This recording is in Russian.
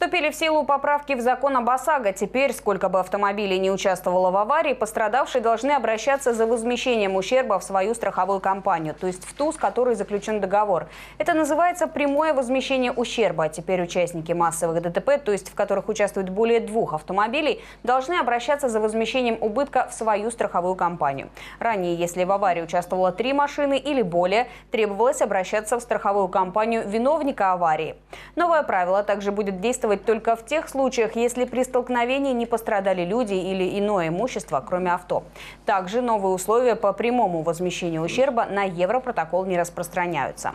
Вступили в силу поправки в закон об ОСАГО. Теперь, сколько бы автомобилей не участвовало в аварии, пострадавшие должны обращаться за возмещением ущерба в свою страховую компанию, то есть в ту, с которой заключен договор. Это называется прямое возмещение ущерба. Теперь участники массовых ДТП, то есть в которых участвует более двух автомобилей, должны обращаться за возмещением убытка в свою страховую компанию. Ранее, если в аварии участвовало три машины или более, требовалось обращаться в страховую компанию виновника аварии. Новое правило также будет действовать только в тех случаях, если при столкновении не пострадали люди или иное имущество, кроме авто. Также новые условия по прямому возмещению ущерба на Европротокол не распространяются.